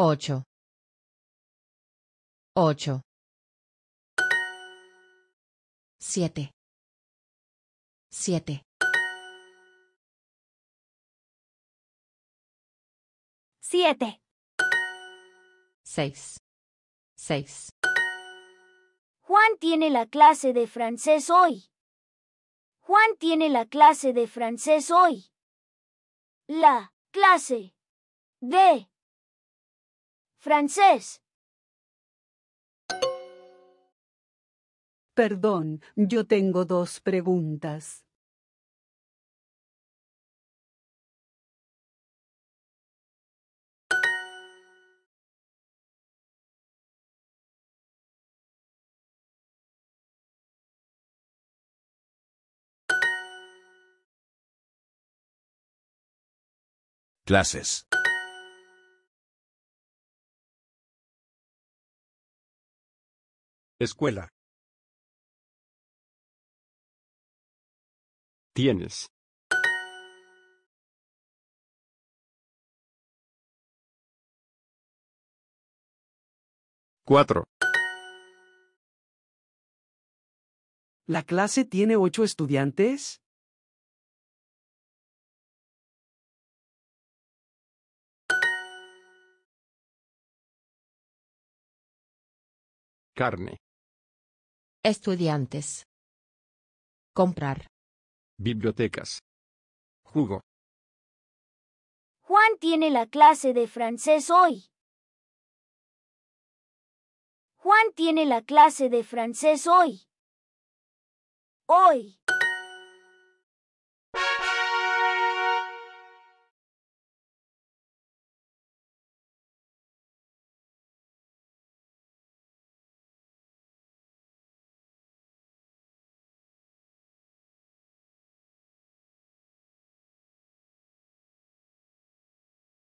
ocho, ocho, siete, siete, siete, seis, seis, Juan tiene la clase de francés hoy. Juan tiene la clase de francés hoy. La clase de francés. Perdón, yo tengo dos preguntas. Clases. Escuela. Tienes. Cuatro. ¿La clase tiene ocho estudiantes? Carne. Estudiantes. Comprar, Bibliotecas. Jugo. Juan tiene la clase de francés hoy. Juan tiene la clase de francés hoy. Hoy.